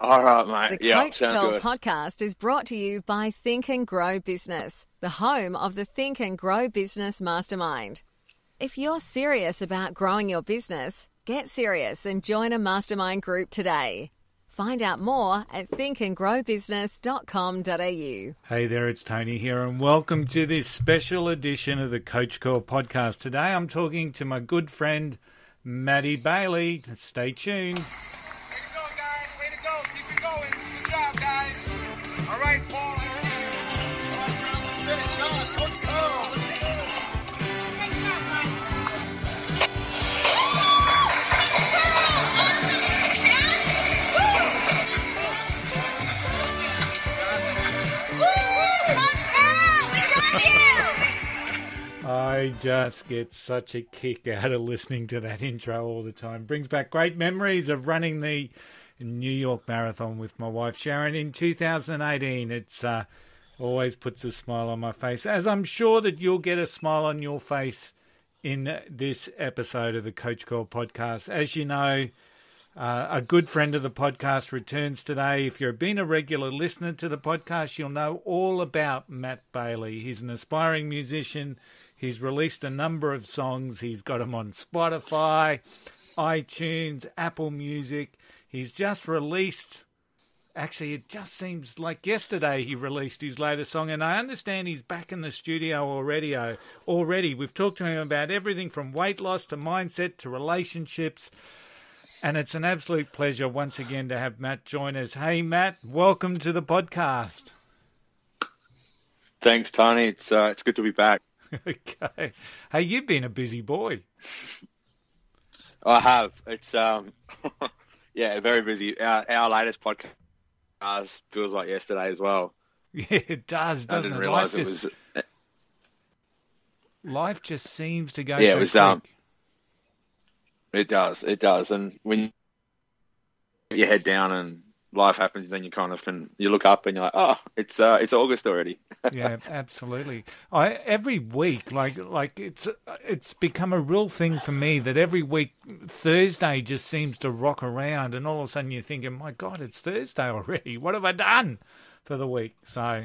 All right, mate. The yeah, Coach sounds Curl good. podcast is brought to you by Think and Grow Business, the home of the Think and Grow Business Mastermind. If you're serious about growing your business, get serious and join a mastermind group today. Find out more at thinkandgrowbusiness.com.au. Hey there, it's Tony here, and welcome to this special edition of the Coach Curl podcast. Today I'm talking to my good friend Maddie Bailey. Stay tuned. I just get such a kick out of listening to that intro all the time. Brings back great memories of running the New York Marathon with my wife Sharon in 2018. It's uh, always puts a smile on my face, as I'm sure that you'll get a smile on your face in this episode of the Coach Curl podcast. As you know, uh, a good friend of the podcast returns today. If you've been a regular listener to the podcast, you'll know all about Matt Bailey. He's an aspiring musician. He's released a number of songs. He's got them on Spotify, iTunes, Apple Music. He's just released. Actually, it just seems like yesterday he released his latest song, and I understand he's back in the studio already. uh, Already, we've talked to him about everything from weight loss to mindset to relationships. And it's an absolute pleasure once again to have Matt join us. Hey, Matt, welcome to the podcast. Thanks, Tony. It's uh, it's good to be back. okay. Hey, you've been a busy boy. I have. It's um, yeah, very busy. Our, our latest podcast feels like yesterday as well. Yeah, it does, I doesn't didn't it? realize life it just, was. life just seems to go Yeah, it was, quick. um, It does. It does. And when you your head down and life happens, then you kind of can you look up and you're like, oh, it's uh, it's August already. yeah, absolutely. I every week, like like it's it's become a real thing for me that every week Thursday just seems to rock around, and all of a sudden you're thinking, my God, it's Thursday already. What have I done for the week? So I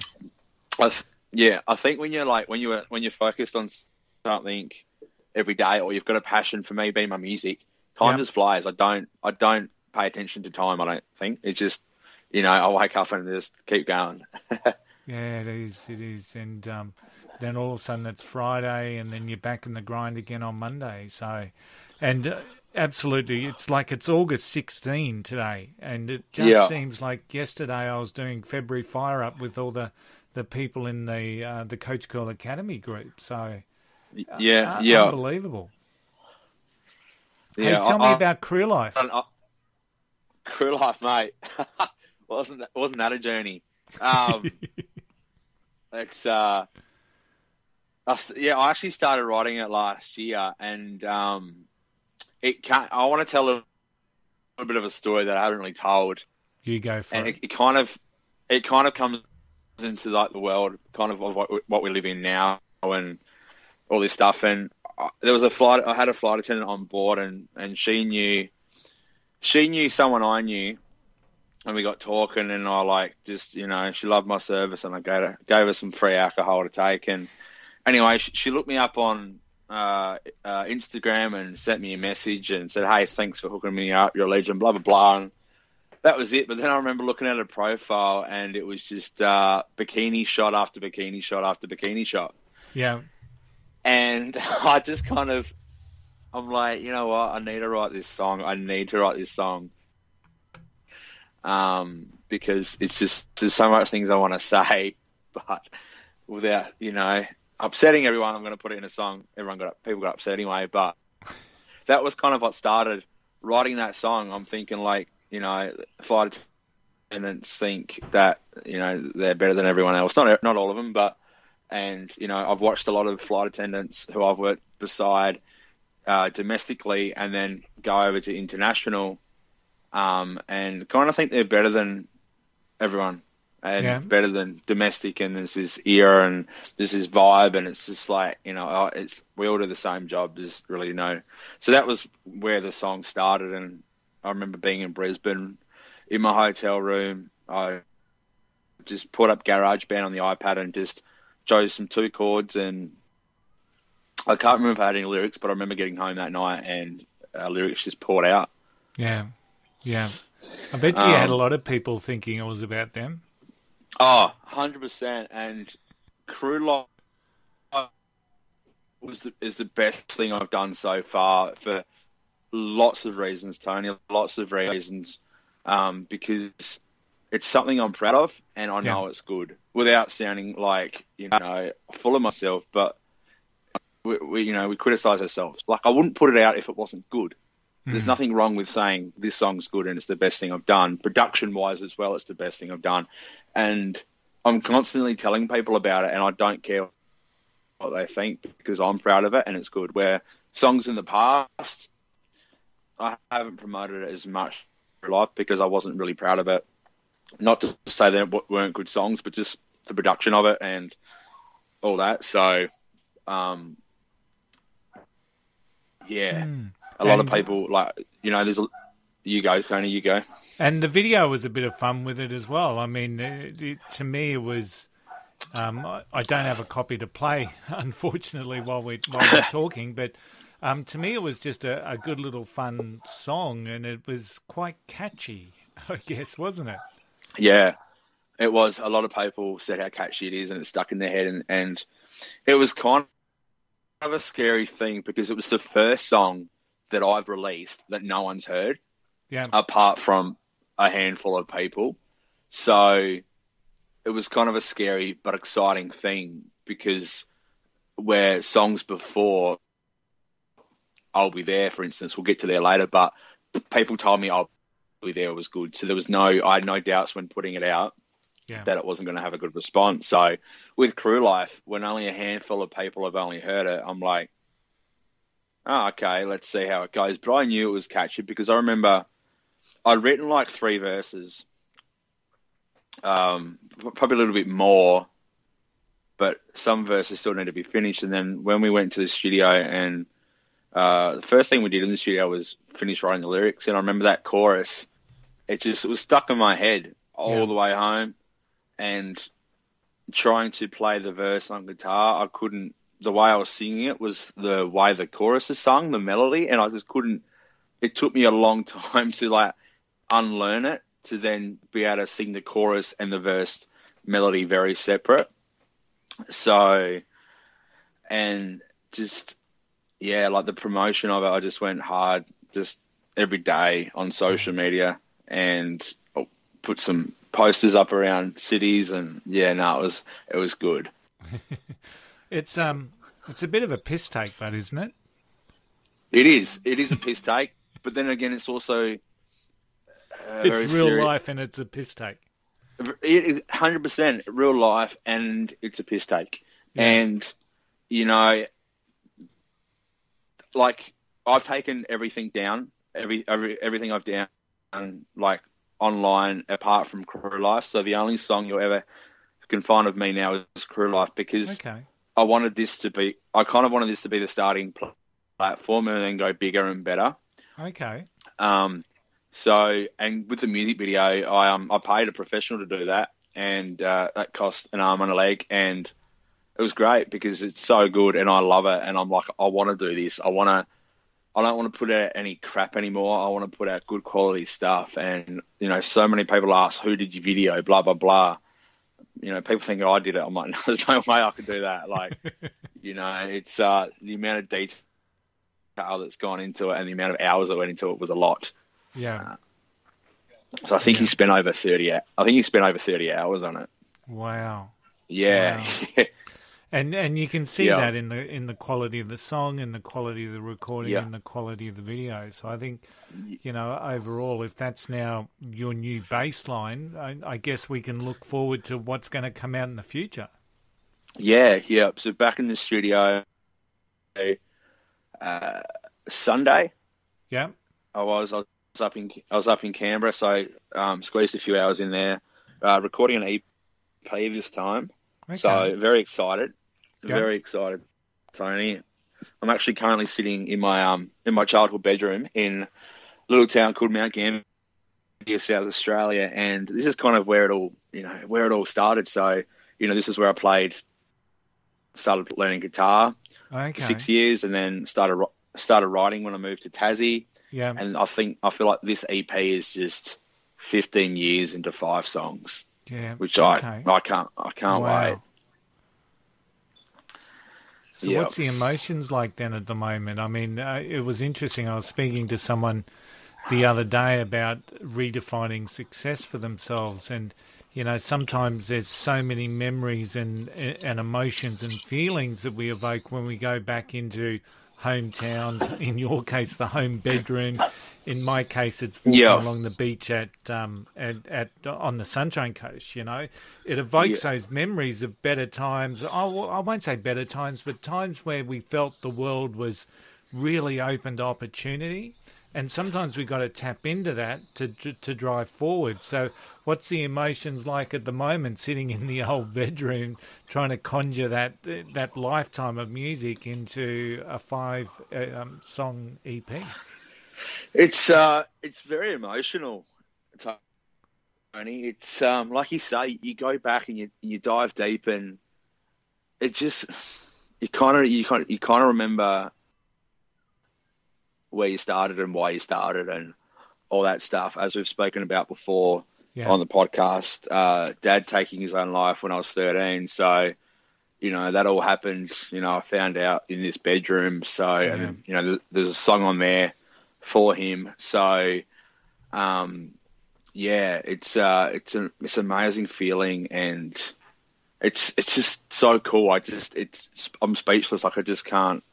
th- yeah, I think when you're like when you when you're focused on something every day, or you've got a passion for me being my music, time Yep. just flies. I don't I don't pay attention to time. I don't think it's just you know I wake up and just keep going. Yeah, it is. It is. And um, then all of a sudden it's Friday, and then you're back in the grind again on Monday. So, and uh, absolutely, it's like it's August 16 today, and it just Yeah. seems like yesterday I was doing February Fire Up with all the the people in the uh, the Coach Curl Academy group. So, uh, yeah, uh, yeah, unbelievable. yeah. hey, tell I- me about Crew Life. I- I- crew life, mate. wasn't that, wasn't that a journey? Um, it's uh, I yeah, I actually started writing it last year, and um, it can I want to tell a little bit of a story that I haven't really told, you go for and it. it, it kind of it kind of comes into like the world kind of of what, we- what we live in now and all this stuff. And I, there was a flight. I had a flight attendant on board, and and she knew she knew someone I knew, and we got talking, and I like just you know she loved my service, and I gave her gave her some free alcohol to take, and anyway she, she looked me up on. Uh, uh, Instagram and sent me a message and said, "Hey, thanks for hooking me up. You're a legend." Blah blah blah. And that was it. But then I remember looking at her profile, and it was just uh, bikini shot after bikini shot after bikini shot. Yeah, And I just kind of, I'm like, you know what? I need to write this song. I need to write this song. Um, because it's just there's so much things I want to say, but without you know upsetting everyone, I'm going to put it in a song. Everyone got people got upset anyway, but that was kind of what started writing that song. I'm thinking like you know flight attendants think that you know they're better than everyone else. Not not all of them, but and you know I've watched a lot of flight attendants who I've worked beside uh, domestically and then go over to international, um, and kind of think they're better than everyone and Yeah. better than domestic. And there's this ear and there's this vibe, and it's just like you know oh, it's we all do the same job. There's really no. So that was where the song started, and I remember being in Brisbane in my hotel room. I just put up GarageBand on the iPad and just chose some two chords and I can't remember if I had any lyrics, but I remember getting home that night and uh, lyrics just poured out. Yeah, yeah. I bet you had a Um, lot of people thinking it was about them. Oh, 100%. And Crew Life was the, is the best thing I've done so far for lots of reasons, Tony. Lots of reasons. Um, because it's something I'm proud of and I know it's good without sounding like, you know, full of myself. But we, we you know, we criticize ourselves. Like, I wouldn't put it out if it wasn't good. There's nothing wrong with saying this song's good and it's the best thing I've done. Production wise as well, it's the best thing I've done. And I'm constantly telling people about it and I don't care what they think because I'm proud of it and it's good. Where songs in the past, I haven't promoted it as much in life because I wasn't really proud of it. Not to say they weren't good songs, but just the production of it and all that. So, um, yeah, a lot of people like you know. There's a, you go, Tony. You go. And the video was a bit of fun with it as well. I mean, it, it, to me, it was. Um, I, I don't have a copy to play, unfortunately, while we're, while we're talking, but um, to me, it was just a, a good little fun song, and it was quite catchy, I guess, wasn't it? Yeah, it was. A lot of people said how catchy it is, and it stuck in their head, and, and it was kind of a scary thing because it was the first song that I've released that no one's heard Yeah. apart from a handful of people. So it was kind of a scary but exciting thing because where songs before I'll be there, for instance, we'll get to there later, but people told me I'll be there was good. So there was no I had no doubts when putting it out Yeah. that it wasn't going to have a good response. So with Crew Life, when only a handful of people have only heard it, I'm like, oh, okay, let's see how it goes. But I knew it was catchy because I remember I'd written like three verses, um, probably a little bit more, but some verses still need to be finished. And then when we went to the studio and uh, the first thing we did in the studio was finish writing the lyrics, and I remember that chorus. It just it was stuck in my head all Yeah. the way home, and trying to play the verse on guitar, I couldn't. The way I was singing it was the way the chorus is sung, the melody, and I just couldn't. It took me a long time to like unlearn it to then be able to sing the chorus and the verse melody very separate. So, and just yeah, like the promotion of it, I just went hard, just every day on social media, and oh, put some posters up around cities, and yeah, no, it was it was good. It's um, it's a bit of a piss take, but isn't it? It is, it is a piss take, but then again, it's also uh, It's real serious. life, and it's a piss take. It is hundred percent real life, and it's a piss take. Yeah. And you know, like I've taken everything down, every, every everything I've done, like online apart from Crew Life. So the only song you'll ever can find of me now is Crew Life because Okay. I wanted this to be. I kind of wanted this to be the starting platform, and then go bigger and better. Okay. Um, so, and with the music video, I um I paid a professional to do that, and uh, that cost an arm and a leg, and it was great because it's so good, and I love it, and I'm like, I want to do this. I want to. I don't want to put out any crap anymore. I want to put out good quality stuff, and you know, so many people ask, "Who did your video?" Blah blah blah. You know, people think oh, I did it. I'm like, no, there's no way I could do that. Like, you know, it's uh, the amount of detail that's gone into it, and the amount of hours that went into it was a lot. Yeah. So I think he spent over thirty. hou- I think he spent over thirty hours on it. Wow. Yeah, And and you can see Yeah. that in the in the quality of the song and the quality of the recording Yeah. and the quality of the video. So I think, you know, overall, if that's now your new baseline, I, I guess we can look forward to what's going to come out in the future. yeah, yeah. So back in the studio, uh, Sunday Yeah. I was. I was up in I was up in Canberra, so um, squeezed a few hours in there, uh, recording an EP this time. Okay. So very excited, Yeah. very excited, Tony. I'm actually currently sitting in my um in my childhood bedroom in a little town called Mount Gambier South Australia, and this is kind of where it all, you know, where it all started. So, you know, this is where I played, started learning guitar, Okay. six years, and then started started writing when I moved to Tassie. Yeah. And I think I feel like this EP is just 15 years into five songs, yeah. which okay. I I can't I can't Wow. wait. So Yeah. what's the emotions like then at the moment? I mean, uh, it was interesting. I was speaking to someone the other day about redefining success for themselves, and you know, sometimes there's so many memories and and emotions and feelings that we evoke when we go back into hometowns. In your case, the home bedroom. In my case, it's walking Yeah. along the beach at um at, at on the Sunshine Coast. You know, it evokes Yeah. those memories of better times. I, I won't say better times, but times where we felt the world was really open to opportunity. And sometimes we've got to tap into that to, to drive forward. So, what's the emotions like at the moment, sitting in the old bedroom, trying to conjure that that lifetime of music into a five uh, um, song EP? It's uh, it's very emotional, Tony. It's um, like you say, you go back and you you dive deep, and it just you kind of you kind you kind of remember where you started and why you started and all that stuff, as we've spoken about before Yeah. on the podcast. Uh, Dad taking his own life when I was thirteen, so you know that all happened. You know, I found out in this bedroom. So, Yeah. and you know, th- there's a song on there for him. So, um, yeah, it's uh, it's an it's an amazing feeling, and it's it's just so cool. I just it's I'm speechless. Like I just can't.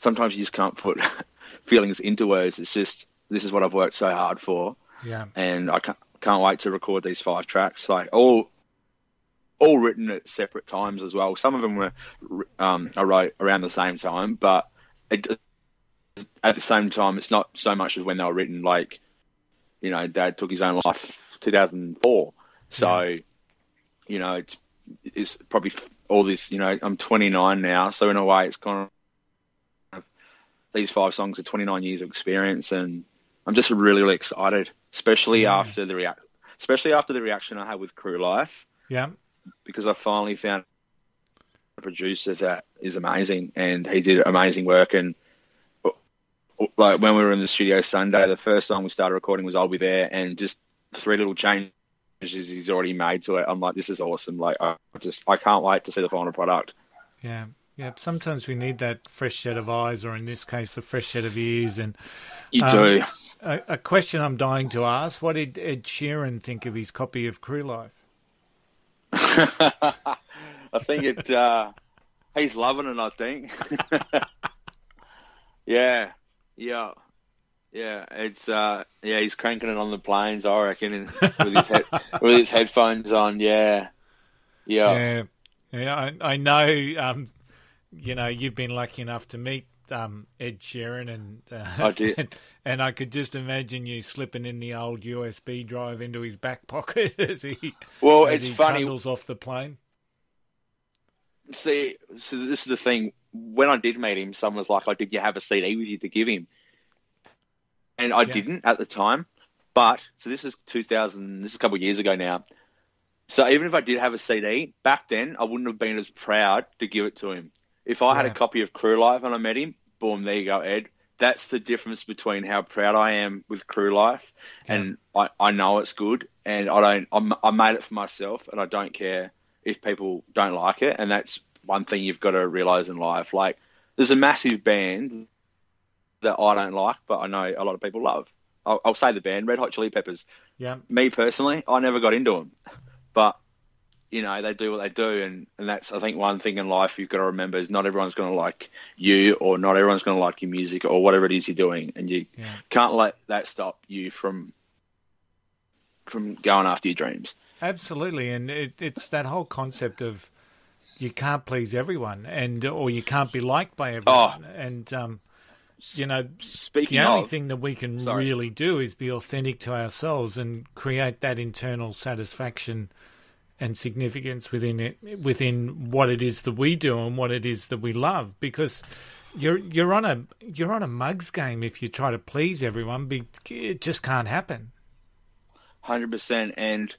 Sometimes you just can't put feelings into words. It's just this is what I've worked so hard for, Yeah, and I can't can't wait to record these five tracks. Like all all written at separate times as well. Some of them were um, I wrote around the same time, but it, at the same time, it's not so much as when they were written. Like, you know, Dad took his own life 2004, so you know it's it's probably all this. You know, I'm 29 now, so in a way, it's kind of these five songs are 29 years of experience, and I'm just really really excited, especially Yeah. after the react, especially after the reaction I had with Crew Life yeah, because I finally found a producer that is amazing, and he did amazing work. And uh, uh, like when we were in the studio Sunday, the first song we started recording was "I'll Be There," and just three little changes he's already made to it. I'm like, this is awesome. Like, I just I can't wait to see the final product. yeah, yeah. Sometimes we need that fresh set of eyes, or in this case, the fresh set of ears. And You Um, do. a, a question I'm dying to ask: What did Ed Sheeran think of his copy of Crew Life? I think it. Uh, he's loving it. I think. yeah, yeah, yeah. It's uh, yeah. He's cranking it on the planes. I reckon, with his head, with his headphones on. Yeah, yeah. Yeah, yeah. I, I know. Um, you know, you've been lucky enough to meet um, Ed Sheeran, and uh, I did. And, and I could just imagine you slipping in the old USB drive into his back pocket as he Well, as it's he funny. off the plane. See, so this is the thing. When I did meet him, someone was like, "Oh, did you have a CD with you to give him?" And I Yeah. didn't at the time. But so this is 2000. This is a couple of years ago now. So even if I did have a CD back then, I wouldn't have been as proud to give it to him. If I had a copy of Crew Life and I met him, boom, there you go, Ed. That's the difference between how proud I am with Crew Life, and I, I know it's good, and I don't. I'm, I made it for myself, and I don't care if people don't like it. And that's one thing you've got to realize in life. Like, there's a massive band that I don't like, but I know a lot of people love. I'll, I'll say the band, Red Hot Chili Peppers. Yeah, Me personally, I never got into them, but you know they do what they do, and and that's I think one thing in life you've got to remember is not everyone's going to like you, or not everyone's going to like your music, or whatever it is you're doing, and you yeah. can't let that stop you from from going after your dreams. Absolutely, and it, it's that whole concept of you can't please everyone, and or you can't be liked by everyone, and um, you know Speaking the only of, thing that we can Sorry. really do is be authentic to ourselves and create that internal satisfaction and significance within it, within what it is that we do and what it is that we love. Because You're you're on a you're on a mugs game if you try to please everyone. be- It just can't happen. hundred percent. And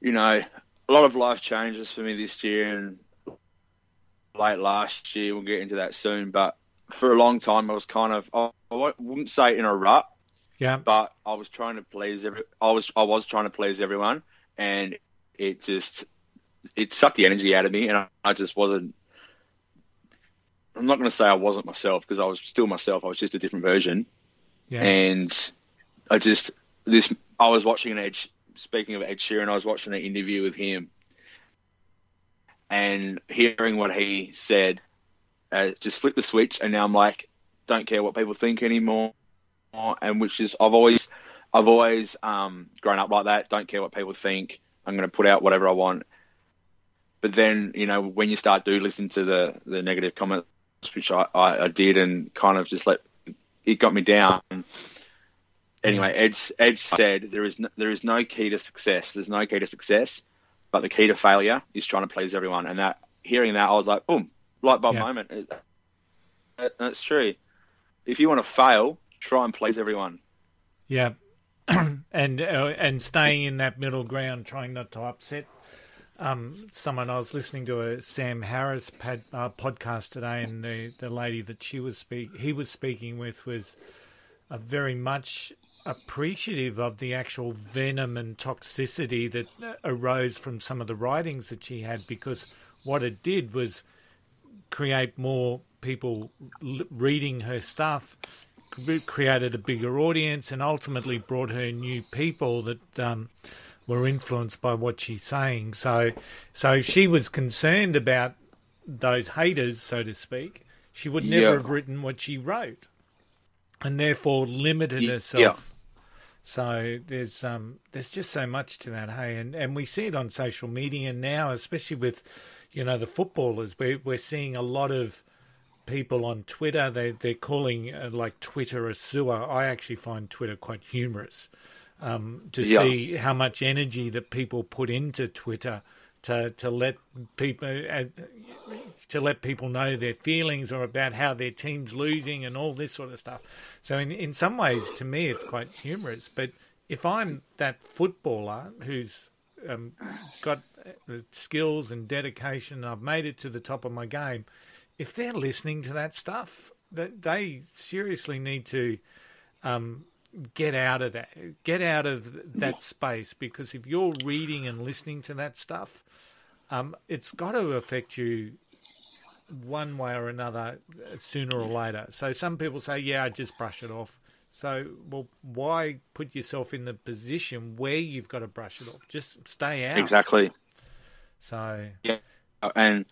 you know, a lot of life changes for me this year and late last year. We'll get into that soon. But for a long time, I was kind of I I wouldn't say in a rut, Yeah, but I was trying to please every. I was I was trying to please everyone, and it just it sucked the energy out of me, and I, I just wasn't. I'm not going to say I wasn't myself because I was still myself. I was just a different version yeah, and I just this I was watching an Ed. Speaking of Ed Sheeran, I was watching an interview with him, and hearing what he said, uh, just flipped the switch, and now I'm like, don't care what people think anymore, and which is I've always I've always um, grown up like that. Don't care what people think. I'm going to put out whatever I want. But then you know when you start do listen to the the negative comments, which I, I, I did, and kind of just let it got me down. Anyway, Ed, Ed said there is no, there is no key to success. There's no key to success, but the key to failure is trying to please everyone. And that hearing that, I was like, boom, light bulb Yeah. moment. It- that's true. If you want to fail, try and please everyone. yeah, and uh, and staying in that middle ground, trying not to upset um, someone. I was listening to a Sam Harris pad, uh, podcast today, and the the lady that she was speak he was speaking with was very much appreciative of the actual venom and toxicity that uh, arose from some of the writings that she had because what it did was create more people reading her stuff created a bigger audience and ultimately brought her new people that um, were influenced by what she's saying so so she was concerned about those haters so to speak she would never Yeah. have written what she wrote and therefore limited herself yeah. so there's um there's just so much to that, hey, and and we see it on social media now, especially with you know the footballers. We're we're seeing a lot of people on Twitter. They they're calling uh, like Twitter a sewer. I actually find Twitter quite humorous um, to Yeah. see how much energy that people put into Twitter to to let people uh, to let people know their feelings or about how their team's losing and all this sort of stuff. So in in some ways, to me, it's quite humorous. But if I'm that footballer who's um, got uh, skills and dedication, I've made it to the top of my game. If they're listening to that stuff, that they seriously need to um, get out of that, get out of that space. Because if you're reading and listening to that stuff, um, it's got to affect you one way or another uh, sooner or later. So some people say, "Yeah, I just brush it off." So, well, why put yourself in the position where you've got to brush it off? Just stay out. Exactly. So, yeah, And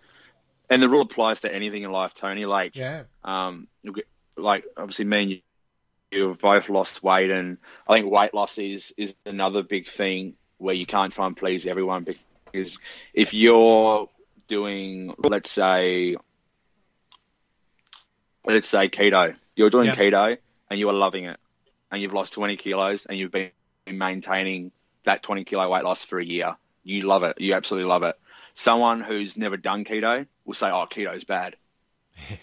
and the rule applies to anything in life, Tony. Like yeah, um, like obviously me and you, you have both lost weight, and I think weight loss is is another big thing where you can't try and please everyone because if you're doing, let's say, let's say keto, you're doing Yeah. keto and you are loving it, and you've lost 20 kilos and you've been maintaining that 20 kilo weight loss for a year. You love it. You absolutely love it. Someone who's never done keto will say, "Oh, keto's bad."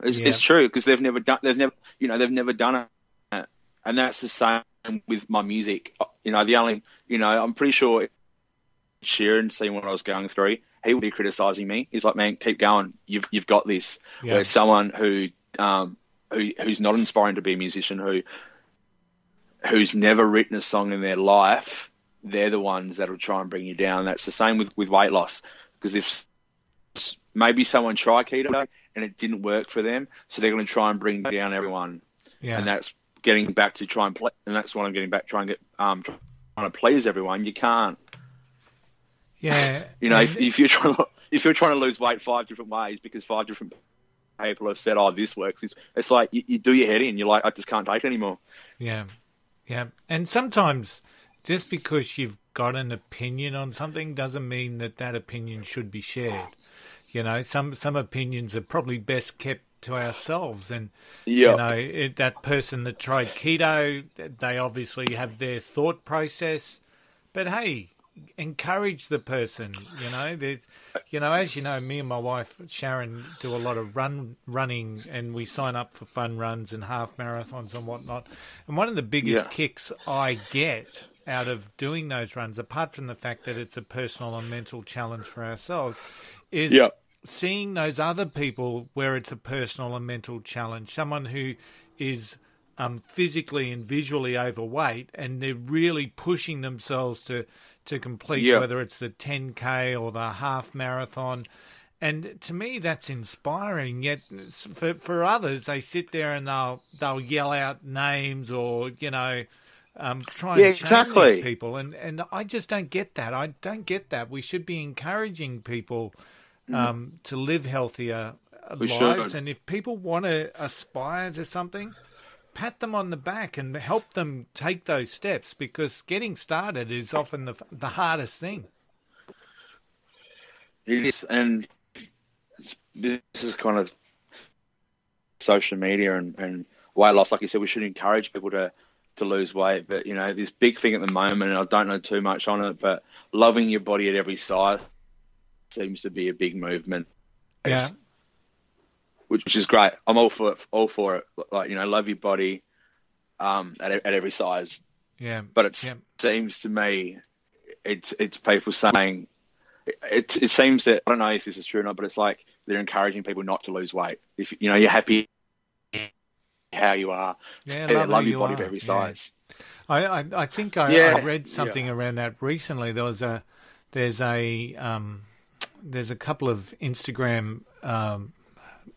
It's, Yeah. it's true because they've never done. They've never, you know, they've never done it, and that's the same with my music. You know, the only, you know, I'm pretty sure Sheeran, seeing what I was going through, he would be criticizing me. He's like, "Man, keep going. You've you've got this." Yeah. Whereas someone who um who who's not inspiring to be a musician, who who's never written a song in their life, they're the ones that'll try and bring you down. That's the same with with weight loss because if maybe someone tried keto and it didn't work for them, so they're going to try and bring down everyone, yeah, and that's getting back to try and play, and that's what I'm getting back trying to get um trying to please everyone. You can't, yeah. you know, if, if you're trying to if you're trying to lose weight five different ways because five different people have said, "Oh, this works," it's, it's like you, you do your head in. You're like, I just can't take it anymore. Yeah, yeah. And sometimes just because you've got an opinion on something doesn't mean that that opinion should be shared. You know, some some opinions are probably best kept to ourselves. And Yeah. you know, it, that person that tried keto, they obviously have their thought process. But hey, encourage the person. You know, There's, you know, as you know, me and my wife Sharon do a lot of run running, and we sign up for fun runs and half marathons and whatnot. And one of the biggest Yeah. kicks I get out of doing those runs, apart from the fact that it's a personal and mental challenge for ourselves, is Yeah. seeing those other people where it's a personal and mental challenge. Someone who is um, physically and visually overweight, and they're really pushing themselves to to complete Yeah. whether it's the 10k or the half marathon. And to me, that's inspiring. Yet for for others, they sit there and they'll they'll yell out names or you know. Um, try and Yeah, change exactly. people, and and I just don't get that. I don't get that. We should be encouraging people um, to live healthier uh, We lives. should. And if people want to aspire to something, pat them on the back and help them take those steps because getting started is often the, the hardest thing. It is, and this is kind of social media and, and weight loss. Like you said, we should encourage people to, to lose weight. But, you know, this big thing at the moment, and I don't know too much on it, but loving your body at every size seems to be a big movement. Yeah. Which, which is great. I'm all for it, all for it. Like, you know, love your body um, at, at every size. Yeah. But it Yeah. seems to me, it's it's people saying, it it seems that I don't know if this is true or not, but it's like they're encouraging people not to lose weight. If you know you're happy how you are, Yeah, love love your you body are. of every Yeah. size. I, I, I think I, Yeah, I read something around that recently. There was a there's a um, there's a couple of Instagram um,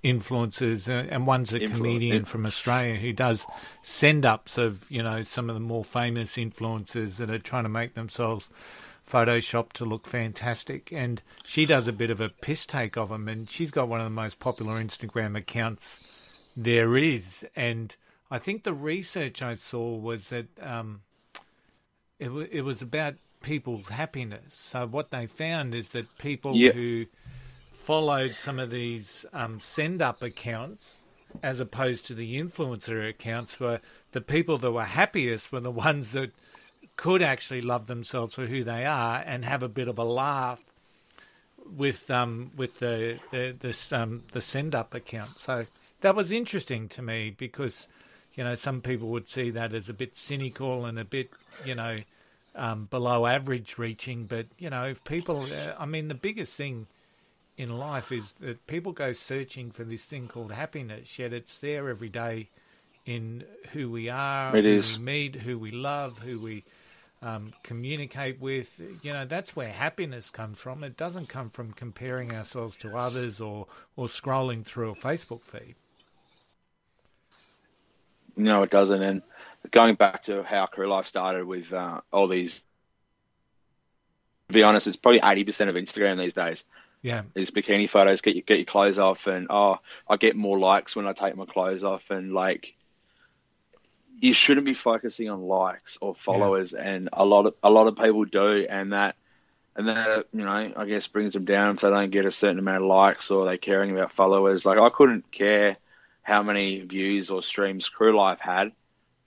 influencers, uh, and one's a Influ- comedian from Australia who does send ups of you know some of the more famous influencers that are trying to make themselves Photoshop to look fantastic, and she does a bit of a piss take of them, and she's got one of the most popular Instagram accounts there is, and I think the research I saw was that um, it, w- it was about people's happiness. So what they found is that people Yeah. who followed some of these um, send up accounts as opposed to the influencer accounts were the people that were happiest were the ones that could actually love themselves for who they are and have a bit of a laugh with um with the the this um the send up account. So that was interesting to me because you know some people would see that as a bit cynical and a bit you know um, below average reaching. But you know if people, uh, I mean, the biggest thing in life is that people go searching for this thing called happiness, yet it's there every day in who we are, It who is. we meet, who we love, who we um, communicate with. You know, that's where happiness comes from. It doesn't come from comparing ourselves to others or, or scrolling through a Facebook feed. No, it doesn't. And going back to how Crew Life started with uh, all these, to be honest, it's probably eighty percent of Instagram these days. Yeah, is bikini photos. Get your get your clothes off, and oh, I get more likes when I take my clothes off, and like, you shouldn't be focusing on likes or followers, and a lot of a lot of people do, and that, and that you know, I guess brings them down if they don't get a certain amount of likes or they're caring about followers. Like I couldn't care how many views or streams Crew Life had,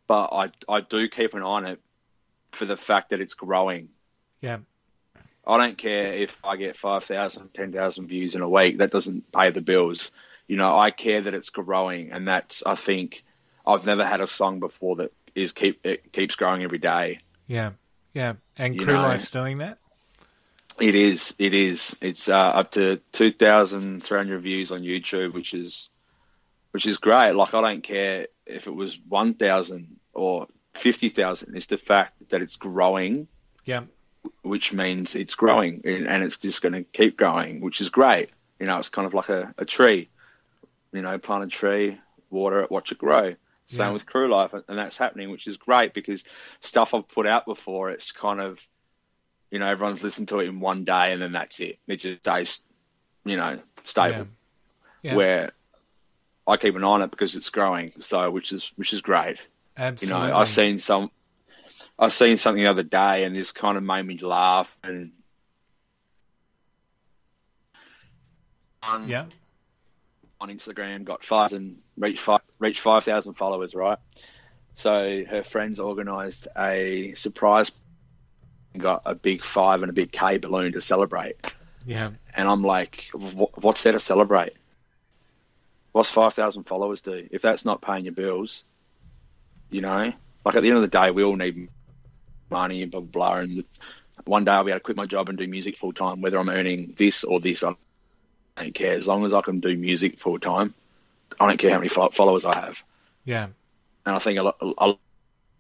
but I I do keep an eye on it for the fact that it's growing. yeah, I don't care if I get 5,000, 10,000 views in a week. That doesn't pay the bills. You know, I care that it's growing, and that's I think I've never had a song before that is keep it keeps growing every day. yeah, yeah. And You Crew know. Life's doing that. It is, it is. It's uh, up to 2,300 views on YouTube, which is which is great. Like I don't care if it was 1,000 or 50,000. It's the fact that it's growing Yeah, which means it's growing and and it's just going to keep growing, which is great. You know, it's kind of like a, a tree. You know, plant a tree, water it, watch it grow. Same Yeah. with crew life, and that's happening, which is great because stuff I've put out before, it's kind of, you know, everyone's listened to it in one day and then that's it. It just stays, you know, stable. Yeah. Yeah. Where I keep an eye on it because it's growing, so which is which is great. Absolutely. You know, I seen some, I seen something the other day, and this kind of made me laugh. And on, Yeah, on Instagram, got five and reached five, reached five thousand followers, right? So her friends organised a surprise and got a big five and a big K balloon to celebrate. Yeah. And I'm like, what's there to celebrate? What's 5,000 followers do? If that's not paying your bills, you know? Like at the end of the day, we all need money and blah, blah, blah. And one day I'll be able to quit my job and do music full time, whether I'm earning this or this. I don't care. As long as I can do music full time, I don't care how many followers I have. Yeah. And I think a lot, a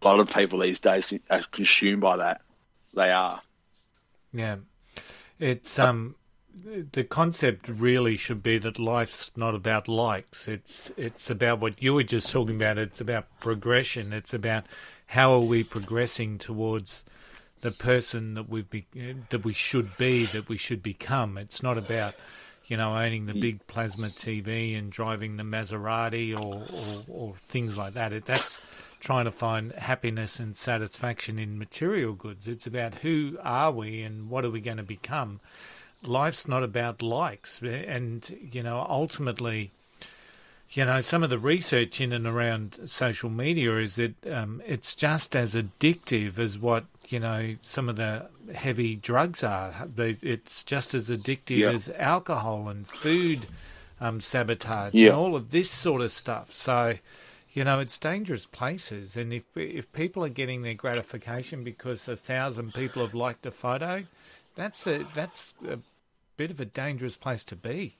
lot of people these days are consumed by that. They are. Yeah. It's um the concept really should be that life's not about likes. It's it's about what you were just talking about. It's about progression. It's about how are we progressing towards the person that we've be, that we should be, that we should become. It's not about you know owning the big plasma TV and driving the Maserati or or, or things like that. It, that's trying to find happiness and satisfaction in material goods. It's about who are we and what are we going to become. Life's not about likes, and you know ultimately you know, some of the research in and around social media is that um, it's just as addictive as what you know some of the heavy drugs are. It's just as addictive Yeah. as alcohol and food um, sabotage Yeah. and all of this sort of stuff. So, you know, it's dangerous places. And if if people are getting their gratification because a thousand people have liked a photo, that's a that's a bit of a dangerous place to be.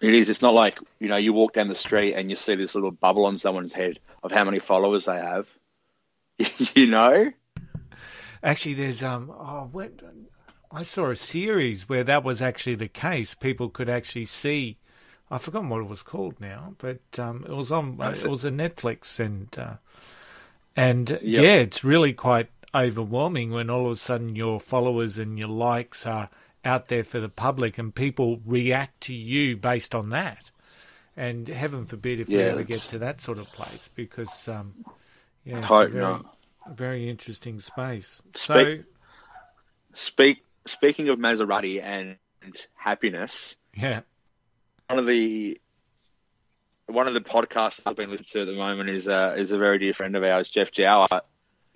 It is. It's not like you know you walk down the street and you see this little bubble on someone's head of how many followers they have. you know, Actually, there's um, oh, when, I saw a series where that was actually the case. People could actually see. I've forgotten what it was called now, but um, it was on. That's it it. was a Netflix, and uh, and Yep. yeah, it's really quite overwhelming when all of a sudden your followers and your likes are out there for the public, and people react to you based on that. And heaven forbid if we Yeah, ever get to that sort of place, because um, yeah, it's a Hope very, not. very interesting space. Speak- So. speak speaking of Maserati and happiness, Yeah. one of the one of the podcasts I've been listening to at the moment is uh, is a very dear friend of ours, Jeff Jower.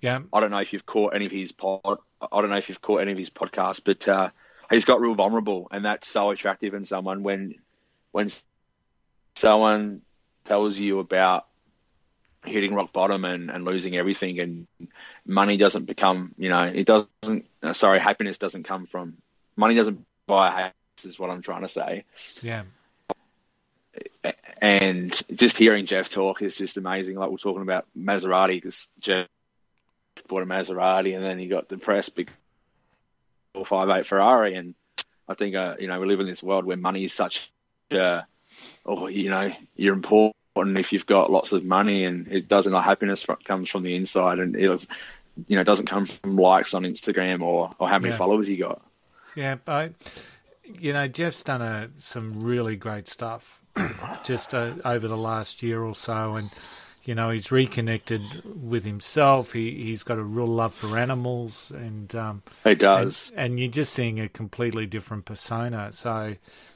Yeah. I don't know if you've caught any of his pod. I don't know if you've caught any of his podcasts, but uh, he's got real vulnerable, and that's so attractive in someone when when someone tells you about hitting rock bottom and, and losing everything, and money doesn't become, you know, it doesn't. uh, Sorry, happiness doesn't come from money. Doesn't buy happiness. Is what I'm trying to say. Yeah. And just hearing Jeff talk is just amazing. Like we're talking about Maserati because Jeff bought a Maserati and then he got depressed because four five eight Ferrari. And I think uh, you know we live in this world where money is such a, oh you know you're important if you've got lots of money and it doesn't. Like happiness comes from the inside and it was, you know doesn't come from likes on Instagram or or how many Yeah. followers you got. Yeah. I, you know, Jeff's done a, some really great stuff just uh, over the last year or so. And, you know, he's reconnected with himself. He, he's got a real love for animals. And, um, and, does. and you're just seeing a completely different persona. So,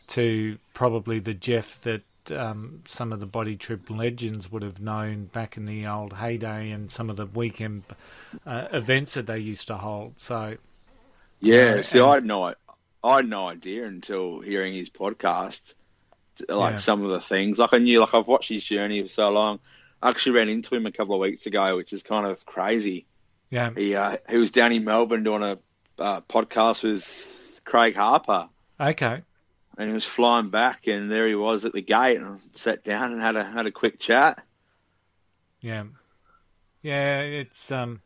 to probably the Jeff that um, some of the Bodytrim legends would have known back in the old heyday and some of the weekend uh, events that they used to hold. So, Yeah, know, see, and- I had no, I had no idea until hearing his podcast, like Yeah. some of the things. Like I knew, like I've watched his journey for so long. Actually ran into him a couple of weeks ago, which is kind of crazy. yeah, He uh, he was down in Melbourne doing a uh, podcast with Craig Harper, okay. and he was flying back, and there he was at the gate, and I sat down and had a had a quick chat. Yeah, yeah. It's um,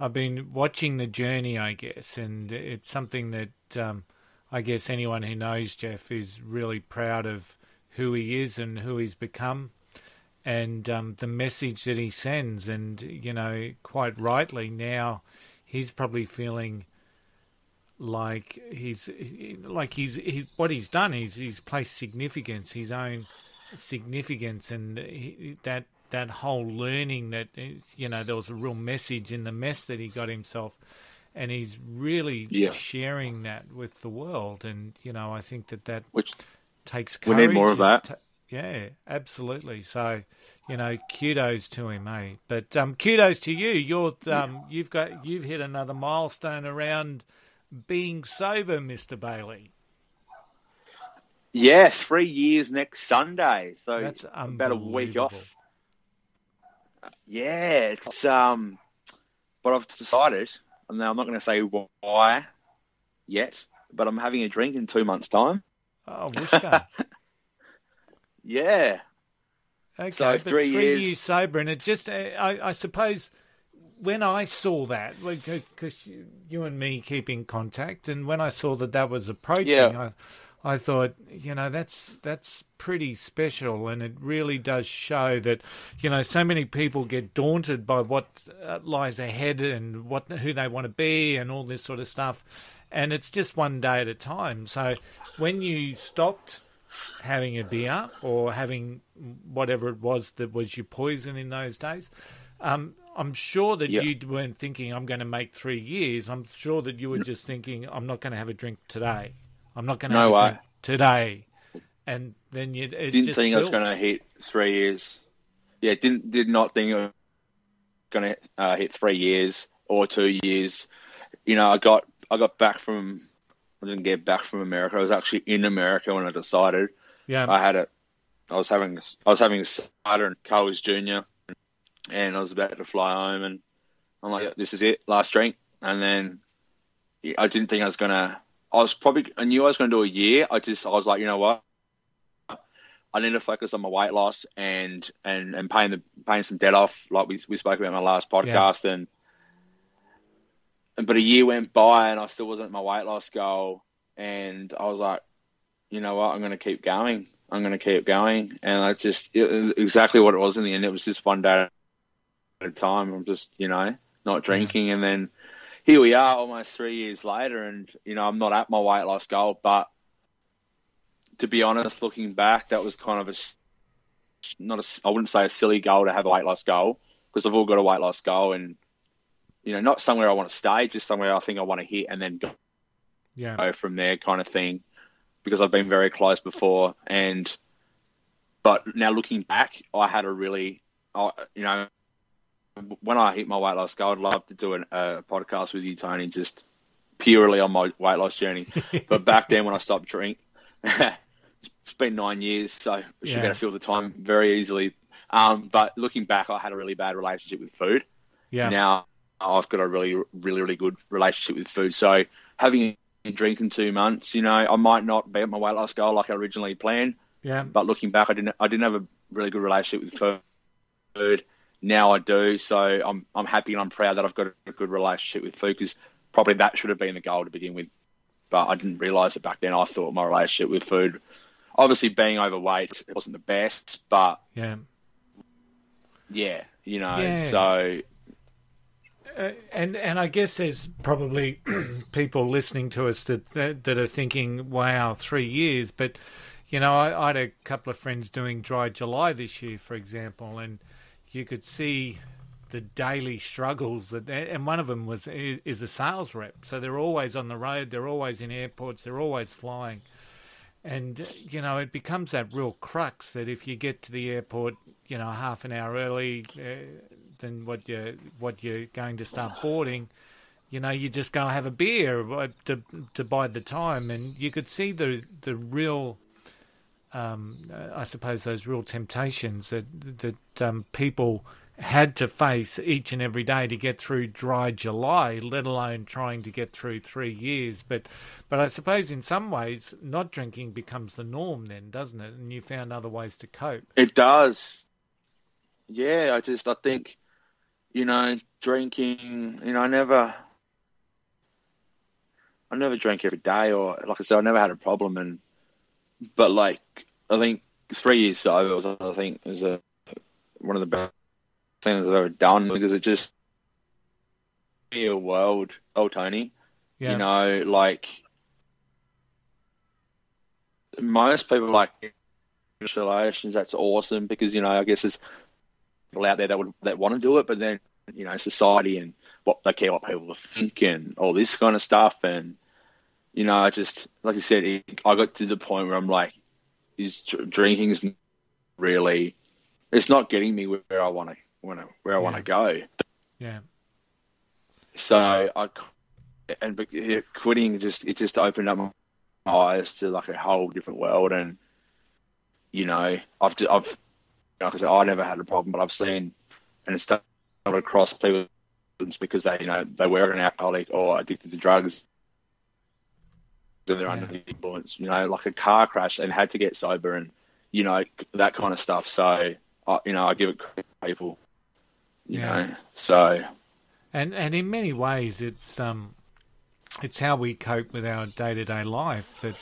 I've been watching the journey, I guess, and it's something that um, I guess anyone who knows Jeff is really proud of who he is and who he's become, and um, the message that he sends. And you know, quite rightly now, he's probably feeling like he's like he's he, what he's done is he's placed significance, his own significance, and he, that that whole learning that you know there was a real message in the mess that he got himself, and he's really Yeah. sharing that with the world, and you know I think that that Which takes We need more of that. Yeah, absolutely. So, you know, kudos to him, eh? But um, kudos to you. You're um, you've got you've hit another milestone around being sober, Mister Bailey. Yeah, three years next Sunday. So That's about a week off. Yeah, it's um, but I've decided. and Now I'm not going to say why yet, but I'm having a drink in two months' time. Oh, Wishka. Yeah, Okay, So but three years... years- sober, and it just, I, I suppose, when I saw that, because you and me keep in contact, and when I saw that that was approaching, Yeah. I, I thought, you know, that's that's pretty special, and it really does show that, you know, so many people get daunted by what uh, lies ahead and what who they want to be and all this sort of stuff, and it's just one day at a time. So when you stopped having a beer or having whatever it was that was your poison in those days. Um, I'm sure that Yeah. you weren't thinking, I'm going to make three years. I'm sure that you were just thinking, I'm not going to have a drink today. I'm not going to No have a way. drink today. And then you didn't just think I was going to hit three years. Yeah, didn't did not think I was going to uh, hit three years or two years. You know, I got I got back from I didn't get back from America. I was actually in America when I decided. Yeah, I had it. I was having I was having a cider and Coles Junior, and I was about to fly home, and I'm like, "This is it, last drink." And then I didn't think I was gonna. I was probably I knew I was gonna do a year. I just I was like, you know what? I need to focus on my weight loss and and and paying the paying some debt off, like we we spoke about in my last podcast, and. and But a year went by and I still wasn't at my weight loss goal, and I was like, you know what? I'm going to keep going. I'm going to keep going. And I just, it exactly what it was in the end. It was just one day at a time. I'm just, you know, not drinking. And then here we are almost three years later. And, you know, I'm not at my weight loss goal. But to be honest, looking back, that was kind of a, not a, I wouldn't say a silly goal to have a weight loss goal because I've all got a weight loss goal. And, you know, not somewhere I want to stay, just somewhere I think I want to hit and then go yeah, go from there kind of thing because I've been very close before. And but now looking back I had a really I you know when I hit my weight loss goal I'd love to do an, a podcast with you Tony just purely on my weight loss journey. But back then when I stopped drink it's been nine years so I should Yeah. be able to feel the time very easily. Um, but looking back I had a really bad relationship with food. Yeah, now I've got a really, really, really good relationship with food. So having a drink in two months, you know, I might not be at my weight loss goal like I originally planned, yeah, but looking back, I didn't, I didn't have a really good relationship with food. Now I do, so I'm, I'm happy and I'm proud that I've got a good relationship with food because probably that should have been the goal to begin with, but I didn't realise it back then. I thought my relationship with food, obviously being overweight, it wasn't the best, but yeah. yeah, you know, Yeah. so and and I guess there's probably people listening to us that, that that are thinking, "Wow, three years." But you know, I, I had a couple of friends doing Dry July this year, for example, and you could see the daily struggles that, and one of them was is a sales rep, so they're always on the road, they're always in airports, they're always flying. And you know, it becomes that real crux that if you get to the airport, you know, half an hour early uh, than what you what you're going to start boarding, you know, you just go have a beer uh, to to bide the time, and you could see the the real, um, I suppose, those real temptations that that um, people had to face each and every day to get through dry July, let alone trying to get through three years. But but I suppose in some ways, not drinking becomes the norm then, doesn't it? And you found other ways to cope. It does. Yeah, I just I think, you know, drinking. You know, I never, I never drank every day, or like I said, I never had a problem. And but like I think three years sober was I think is a one of the best things I've ever done because it just be a world. Oh, Tony, Yeah. you know, like most people like relations. That's awesome because you know I guess there's people out there that would that want to do it, but then you know society and what they care what people think and all this kind of stuff. And you know, I just like I said, I got to the point where I'm like, is drinking is really, it's not getting me where I want to, where I want to go. Yeah. So I, and quitting just it just opened up my eyes to like a whole different world, and you know, I've I've like I said, I never had a problem, but I've seen and it's across people because they you know they were an alcoholic or addicted to drugs. So they're Yeah. under the influence, you know, like a car crash and had to get sober and you know that kind of stuff. So I, you know, I give it people, you Yeah. know. So And and in many ways, it's um, it's how we cope with our day to day life that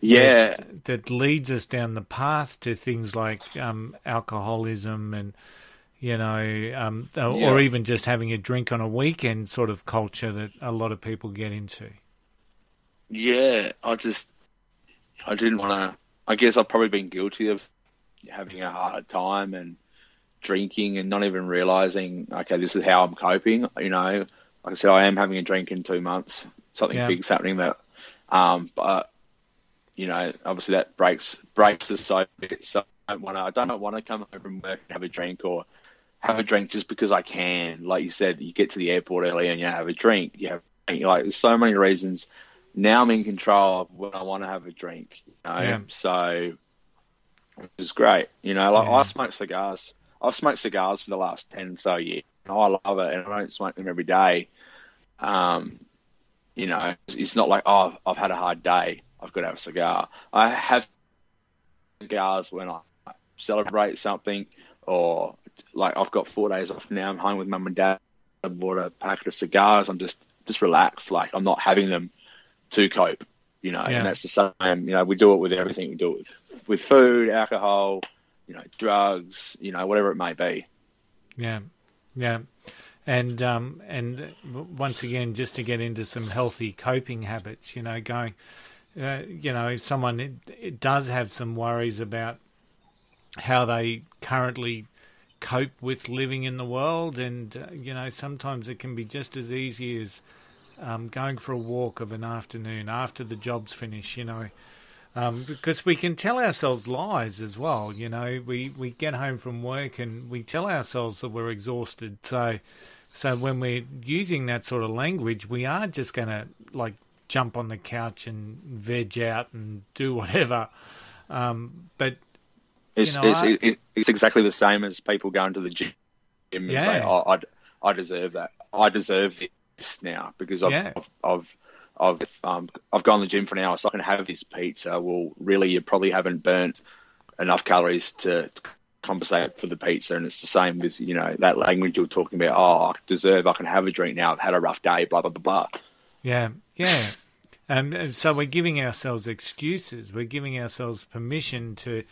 yeah, that, that leads us down the path to things like um, alcoholism and you know, um, or, Yeah. or even just having a drink on a weekend sort of culture that a lot of people get into. Yeah, I just I didn't want to. I guess I've probably been guilty of having a hard time and drinking and not even realizing, okay, this is how I'm coping. You know, like I said, I am having a drink in two months. Something Yeah. big's happening that, um, but you know, obviously that breaks breaks the so so I don't want to. I don't want to come home from work and have a drink or have a drink just because I can. Like you said, you get to the airport early and you have a drink. You have like there's so many reasons. Now I'm in control of when I want to have a drink. You know, Yeah. so which is great. You know, like Yeah. I smoke cigars. I've smoked cigars for the last ten so years. I love it, and I don't smoke them every day. Um, you know, it's- it's not like oh, I've had a hard day. I've got to have a cigar. I have cigars when I celebrate something, or like I've got four days off now. I'm home with mum and dad. I bought a packet of cigars. I'm just just relaxed. Like I'm not having them to cope. You know, Yeah. and that's the same. You know, we do it with everything. We do it with with food, alcohol, you know, drugs, you know, whatever it may be. Yeah, yeah, and um, and once again, just to get into some healthy coping habits, you know, going, uh, you know, if someone it, it does have some worries about how they currently cope with living in the world, and uh, you know, sometimes it can be just as easy as um, going for a walk of an afternoon after the job's finished, you know. Um, because we can tell ourselves lies as well. You know, we, we get home from work and we tell ourselves that we're exhausted. So, so when we're using that sort of language, we are just going to like jump on the couch and veg out and do whatever. Um, but It's You know, it's, I- it's it's exactly the same as people going to the gym and Yeah. say, "Oh, I I deserve that. I deserve this now because I've Yeah. I've, I've I've um I've gone to the gym for an hour, so I can have this pizza." Well, really, you probably haven't burnt enough calories to compensate for the pizza, and it's the same with you know that language you're talking about. Oh, I deserve. I can have a drink now. I've had a rough day. Blah blah blah blah. Yeah, yeah. Um, and so we're giving ourselves excuses. We're giving ourselves permission to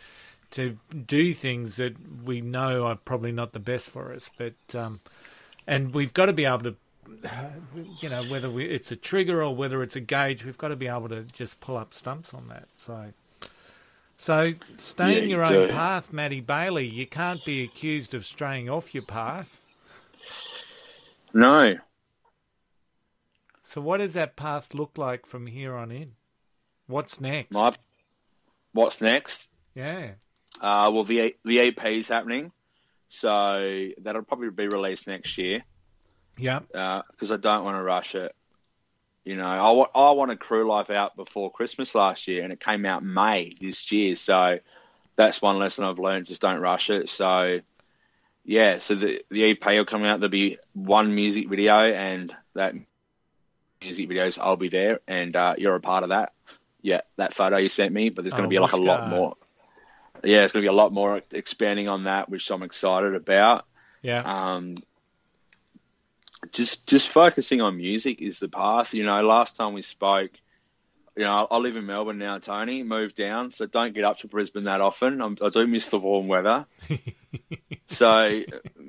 to do things that we know are probably not the best for us. But um, and we've got to be able to, you know, whether we, it's a trigger or whether it's a gauge, we've got to be able to just pull up stumps on that. So. So, stay in Yeah, your you own do. path, Matty Bailey. You can't be accused of straying off your path. No, So, what does that path look like from here on in? What's next? my what's next? Yeah. Uh, well, the the EP is happening, so that'll probably be released next year Yeah. because I don't want to rush it. You know, I, wa- I wanted Crew Life out before Christmas last year, and it came out May this year. So that's one lesson I've learned: just don't rush it. So yeah, so the the EP will come out. There'll be one music video, and that music videos I'll be there, and uh, you're a part of that. Yeah, that photo you sent me, but there's going Oh, to be like a lot more. Yeah, it's going to be a lot more expanding on that, which I'm excited about. Yeah. Um, just just focusing on music is the path. You know, last time we spoke, you know, I live in Melbourne now, Tony. Moved down, so don't get up to Brisbane that often. I'm, I do miss the warm weather. so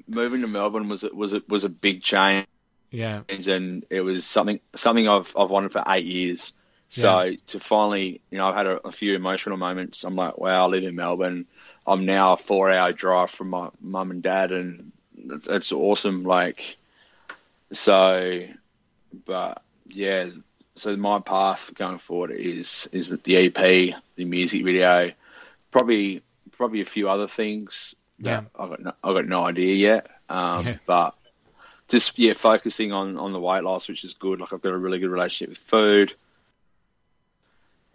moving to Melbourne was a- was a, was a big change, Yeah. and it was something something I've I've wanted for eight years. So to finally, you know, I've had a, a few emotional moments. I'm like, wow, I live in Melbourne. I'm now a four hour drive from my mum and dad, and it's- awesome. Like, so, but yeah, so my path going forward is is the EP, the music video, probably probably a few other things Yeah. I've got no, I've got no idea yet. Um, Yeah. But just yeah, focusing on on the weight loss, which is good. Like I've got a really good relationship with food,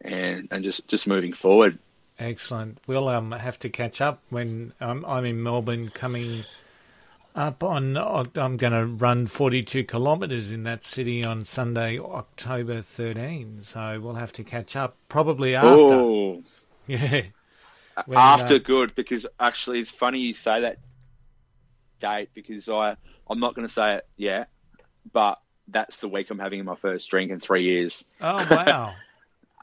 and and just just moving forward. Excellent. We'll um, have to catch up when um, I'm in Melbourne coming up on. I'm going to run 42 kilometres in that city on Sunday, October 13. So we'll have to catch up probably after. Oh, Yeah. When, after uh, good because actually it's funny you say that date because I I'm not going to say it yet, but that's the week I'm having my first drink in three years, oh, wow.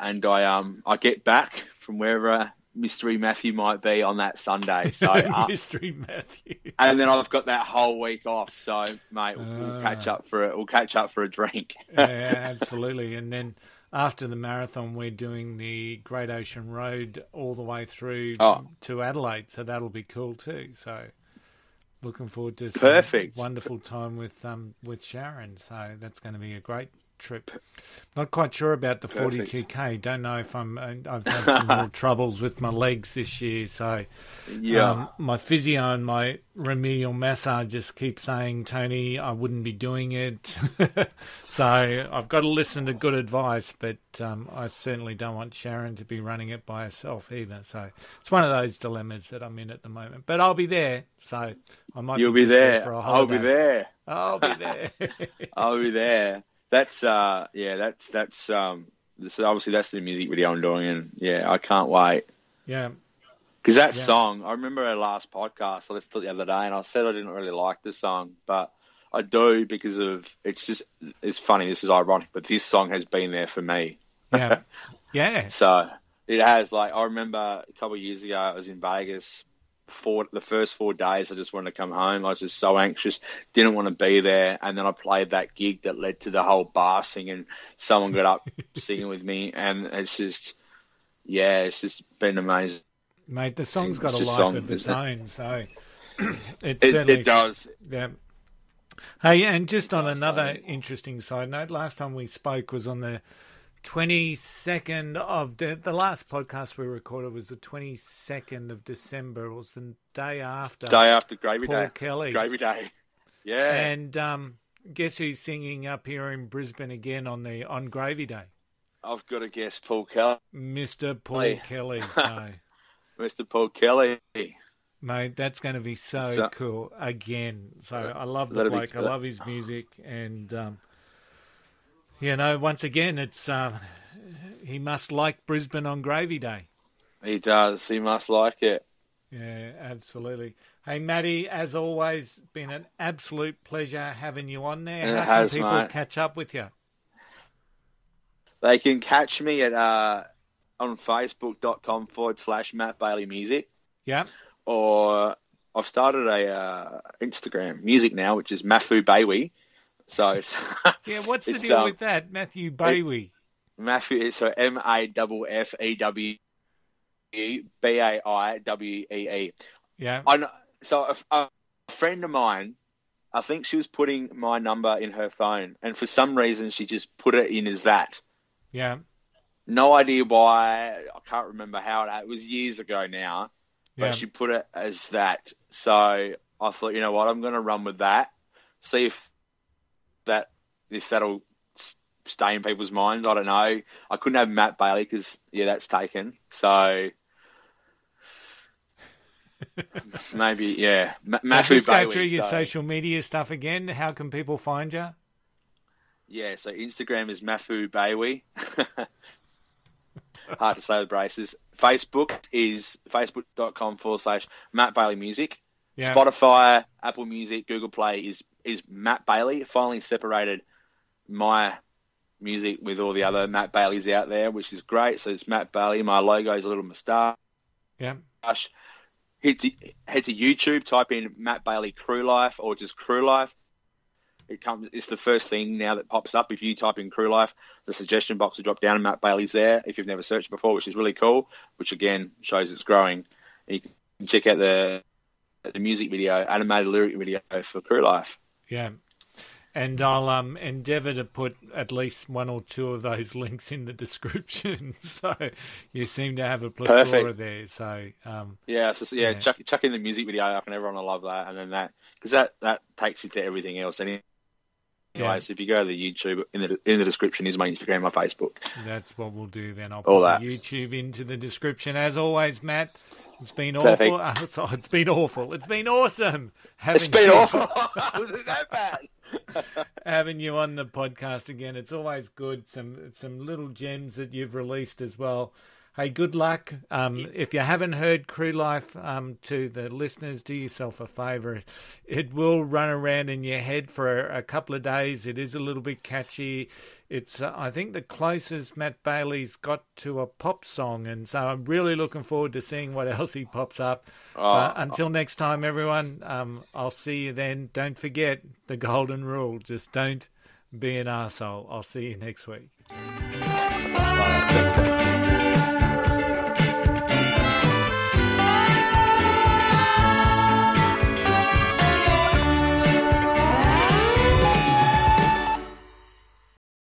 and I um I get back from wherever uh, Mystery Matthew might be on that Sunday. So uh, Mystery Matthew. and then I've got that whole week off. So mate, we'll, we'll catch Ah. up for it. We'll catch up for a drink. yeah, absolutely. And then after the marathon, we're doing the Great Ocean Road all the way through Oh. to Adelaide, so that'll be cool too. So looking forward to Perfect. wonderful time with um with Sharon. So that's going to be a great trip. Not quite sure about the Perfect. 42k. Don't know if I'm. uh, I've had some more troubles with my legs this year, so yeah. um, my physio and my remedial massage just keep saying, Tony, I wouldn't be doing it. so I've got to listen to good advice, but um, I certainly don't want Sharon to be running it by herself either. So it's one of those dilemmas that I'm in at the moment. But I'll be there, so I might You'll be, be there. for a I'll be there. I'll be there. I'll be there. That's uh yeah, that's that's um this obviously that's the music video I'm doing and yeah, I can't wait. yeah, Because that Yeah. song, I remember our last podcast I listened to it the other day and I said I didn't really like the song, but I do because of it's just it's funny, this is ironic, but this song has been there for me. yeah, yeah. So it has like I remember a couple of years ago I was in Vegas. For the first four days, I just wanted to come home. I was just so anxious, didn't want to be there. And then I played that gig that led to the whole bar singing. Someone got up singing with me, and it's just, yeah, it's just been amazing. Mate, the song's got It's a life song, of its own, so it, It, certainly it does. Yeah. Hey, and just on Last another time. interesting side note, last time we spoke was on the 22nd of de- the last podcast we recorded was the 22nd of December. It was the day after Day after Gravy Paul Day. Kelly. Gravy Day. Yeah. And um, guess who's singing up here in Brisbane again on the on Gravy Day? I've got to guess Paul Kelly. Mr. Paul Hey. Kelly. So, Mr. Paul Kelly. mate, that's going to be so, So- cool again. So I love the That'll be bloke. I love his music, and um, you know, once again, it's uh, he must like Brisbane on Gravy Day. He does. He must like it. Yeah, absolutely. Hey, Matty, as always, been an absolute pleasure having you on there. It How has, can people mate. catch up with you? They can catch me at uh, on facebook.com forward slash Matt Bailey Music. Yeah, or I've started a uh, Instagram music now, which is Maffew Bailey. So yeah. What's the deal um, with that, Matthew Bailey? Maffew. It's so M A F F E W E B A I W E E. Yeah, I know, so a, a friend of mine, I think she was putting my number in her phone, and for some reason she just put it in as that. yeah, No idea why. I can't remember how it. It was years ago now. but yeah. she put it as that. So I thought, you know what, I'm going to run with that. See if that if that'll stay in people's minds. I don't know. I couldn't have Matt Bailey because yeah, that's taken. So maybe yeah, Ma- So Matthew just go Bailey. through your so- social media stuff again. How can people find you? Yeah, so Instagram is Maffew Bailey. Hard to say the braces. Facebook is facebook.com forward slash Matt Bailey Music. Yeah. Spotify, Apple Music, Google Play is is Matt Bailey. Finally separated my music with all the other Matt Baileys out there, which is great. So it's Matt Bailey. My logo is a little moustache. Yeah, Head to, head to YouTube, type in Matt Bailey Crew Life or just Crew Life. It comes. It's the first thing now that pops up. If you type in Crew Life, the suggestion box will drop down, and Matt Bailey's there. If you've never searched before, which is really cool, which again shows it's growing. And you can check out the the music video, animated lyric video for Crew Life. Yeah. and I'll um, endeavour to put at least one or two of those links in the description. so you seem to have a plethora Perfect. there. So um, Yeah, so, yeah, Yeah. Chuck, chuck in the music video up, and everyone will love that. And then that, because that that takes you to everything else. Anyway, Yeah. so if you go to the YouTube in the in the description is my Instagram, my Facebook. that's what we'll do then. I'll All put that. the YouTube into the description. As always, Matt, it's been Perfect. awful. It's, it's been awful. It's been awesome. Having It's been you- awful. Was it that bad? having you on the podcast again. It's always good. Some some little gems that you've released as well. Hey, good luck. Um, if you haven't heard Crew Life, um, to the listeners, do yourself a favour. It will run around in your head for a, a couple of days. It is a little bit catchy. It's, uh, I think, the closest Matt Bailey's got to a pop song, and so I'm really looking forward to seeing what else he pops up. But until next time, everyone, um, I'll see you then. Don't forget the golden rule: just don't be an arsehole. I'll see you next week.